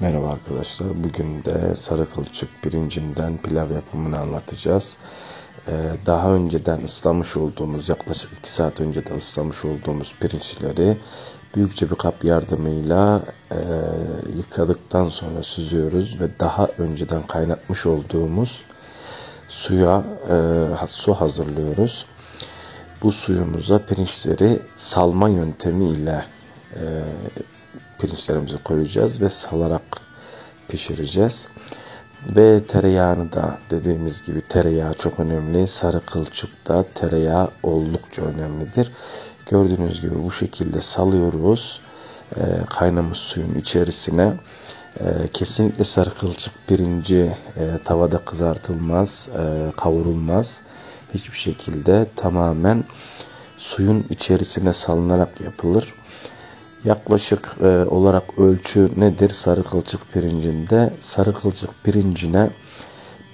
Merhaba arkadaşlar. Bugün de sarı kılçık pirincinden pilav yapımını anlatacağız. Ee, daha önceden ıslamış olduğumuz, yaklaşık 2 saat önceden ıslamış olduğumuz pirinçleri büyükçe bir kap yardımıyla e, yıkadıktan sonra süzüyoruz ve daha önceden kaynatmış olduğumuz suya e, su hazırlıyoruz. Bu suyumuza pirinçleri salma yöntemi ile e, pirinçlerimizi koyacağız ve salarak pişireceğiz. Ve tereyağını da dediğimiz gibi tereyağı çok önemli. Sarı kılçıkta tereyağı oldukça önemlidir. Gördüğünüz gibi bu şekilde salıyoruz. E, kaynamış suyun içerisine. E, kesinlikle sarı kılçık pirinci e, tavada kızartılmaz, e, kavurulmaz. Hiçbir şekilde tamamen suyun içerisine salınarak yapılır. Yaklaşık e, olarak ölçü nedir sarı kılçık pirincinde? Sarı kılçık pirincine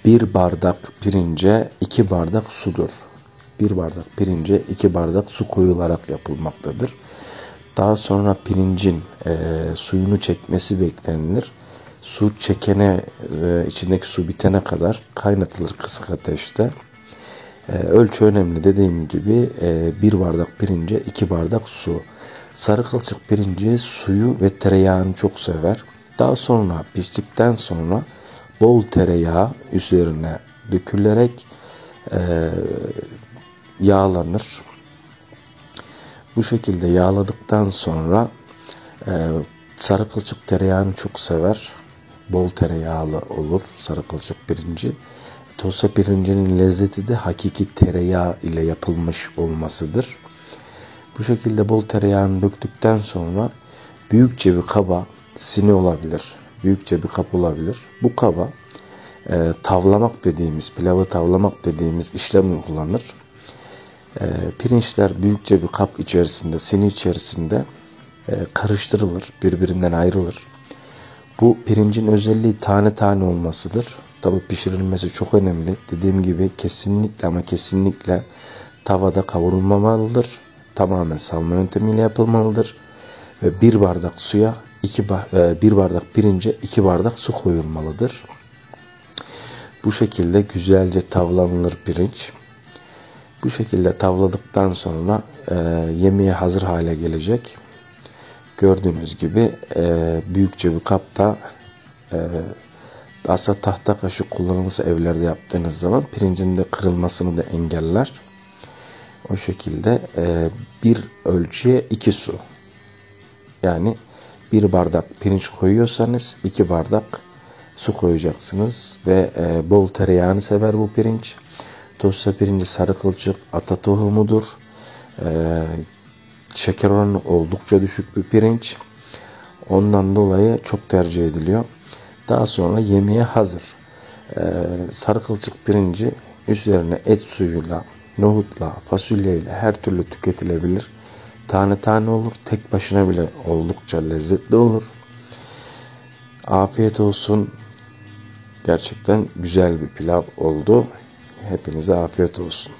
bir bardak pirince iki bardak sudur. Bir bardak pirince iki bardak su koyularak yapılmaktadır. Daha sonra pirincin e, suyunu çekmesi beklenilir. Su çekene, e, içindeki su bitene kadar kaynatılır kısık ateşte. E, ölçü önemli dediğim gibi e, bir bardak pirince iki bardak su. Sarı kılçık pirinci suyu ve tereyağını çok sever. Daha sonra piştikten sonra bol tereyağı üzerine dökülerek e, yağlanır. Bu şekilde yağladıktan sonra e, sarı kılçık tereyağını çok sever. Bol tereyağlı olur sarı kılçık pirinci. Tosa pirincinin lezzeti de hakiki tereyağı ile yapılmış olmasıdır. Bu şekilde bol tereyağını döktükten sonra büyükçe bir kaba sini olabilir. Büyükçe bir kap olabilir. Bu kaba e, tavlamak dediğimiz, pilavı tavlamak dediğimiz işlem uygulanır. E, pirinçler büyükçe bir kap içerisinde, sini içerisinde e, karıştırılır, birbirinden ayrılır. Bu pirincin özelliği tane tane olmasıdır. Tabi pişirilmesi çok önemli. Dediğim gibi kesinlikle ama kesinlikle tavada kavrulmamalıdır tamamen salma yöntemiyle yapılmalıdır. Ve bir bardak suya iki e, bir bardak pirince iki bardak su koyulmalıdır. Bu şekilde güzelce tavlanılır pirinç. Bu şekilde tavladıktan sonra e, yemeğe hazır hale gelecek. Gördüğünüz gibi e, büyükçe bir kapta e, aslında tahta kaşık kullanılırsa evlerde yaptığınız zaman pirincin de kırılmasını da engeller. O şekilde e, bir ölçüye iki su. Yani bir bardak pirinç koyuyorsanız iki bardak su koyacaksınız. Ve e, bol tereyağını sever bu pirinç. Tosta pirinci sarı kılçık ata tohumudur. E, şeker oranı oldukça düşük bir pirinç. Ondan dolayı çok tercih ediliyor. Daha sonra yemeğe hazır. E, sarı kılçık pirinci üzerine et suyuyla nohutla, fasulyeyle her türlü tüketilebilir. Tane tane olur, tek başına bile oldukça lezzetli olur. Afiyet olsun. Gerçekten güzel bir pilav oldu. Hepinize afiyet olsun.